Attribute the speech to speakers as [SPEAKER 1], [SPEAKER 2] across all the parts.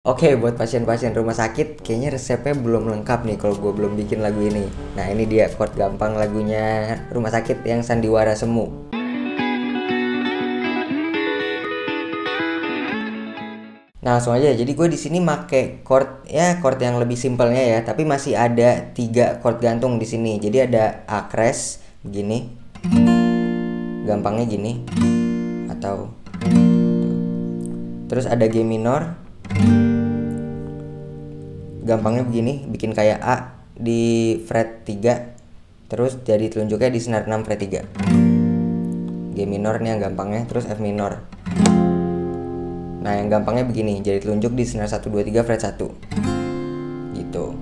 [SPEAKER 1] Oke, buat pasien-pasien rumah sakit, kayaknya resepnya belum lengkap nih kalau gue belum bikin lagu ini. Nah, ini dia chord gampang lagunya rumah sakit yang sandiwara semu. Nah, langsung aja. Jadi gue di sini make chord ya chord yang lebih simpelnya ya, tapi masih ada tiga chord gantung di sini. Jadi ada A crash begini, gampangnya gini, atau terus ada G minor, gampangnya begini bikin kayak A di fret 3 terus jadi telunjuknya di senar 6 fret 3 G minor nih yang gampangnya terus F minor. Nah yang gampangnya begini jadi telunjuk di senar 1 2 3 fret 1 gitu.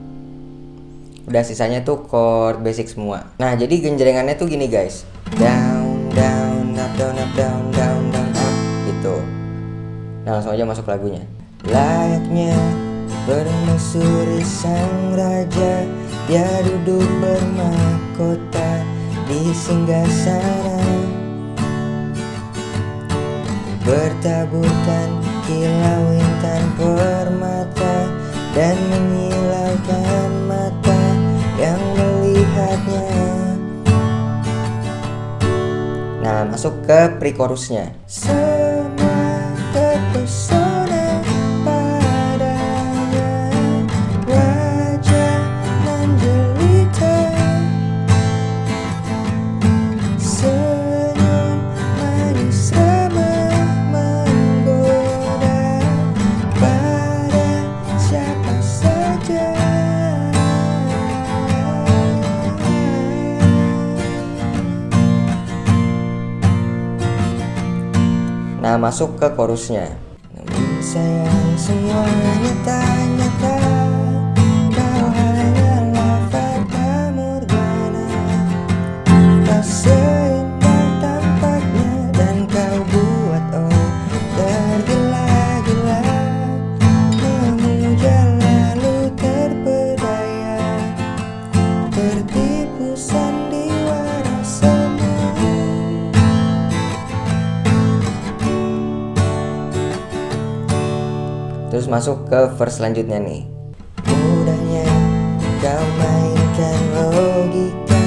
[SPEAKER 1] Udah sisanya tuh chord basic semua. Nah jadi genjrengannya tuh gini guys. Down down up down up down down down up gitu. Nah langsung aja masuk lagunya. Layaknya Permaisuri sang raja Dia duduk bermahkota di singgah sana Bertaburkan kilau intan permata Dan menyilaukan mata yang melihatnya. Nah masuk ke pre-chorusnya Semua Nah masuk ke chorusnya. Namun sayang semuanya nyata-nyata Terus masuk ke verse selanjutnya nih. Mudahnya kau mainkan logika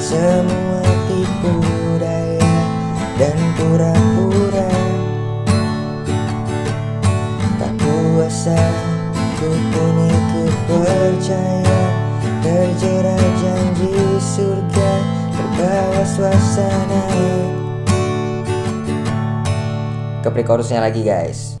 [SPEAKER 1] Semua tipu daya dan pura-pura. Tak kuasa ku pun ikut percaya Terjerat janji surga Terbawa suasana. Ke pre-chorusnya lagi guys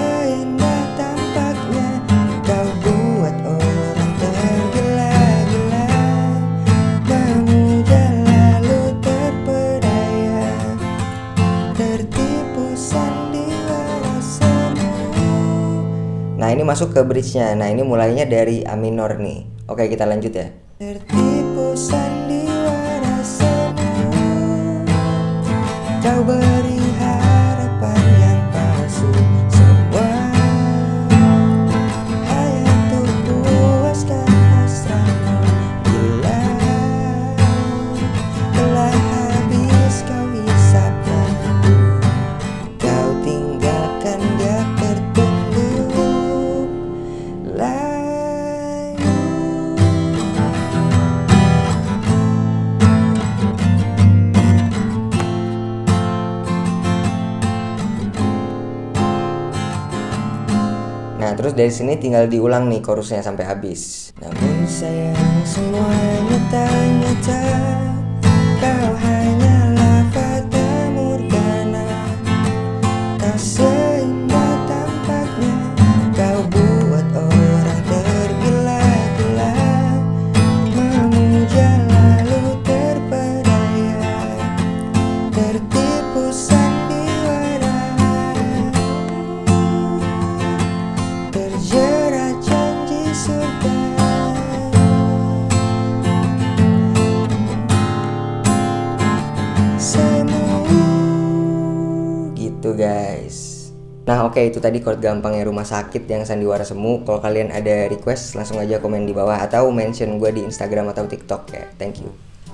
[SPEAKER 1] ini masuk ke bridge-nya. Nah ini mulainya dari A minor nih. Oke kita lanjut ya. Tertipu sandiwara semu Kau terus dari sini tinggal diulang nih chorusnya sampai habis. Namun sayang semuanya nyata-nyata Kau guys. Nah oke okay, itu tadi chord gampangnya rumah sakit yang sandiwara semu. Kalau kalian ada request langsung aja komen di bawah Atau mention gue di Instagram atau TikTok ya. Thank you.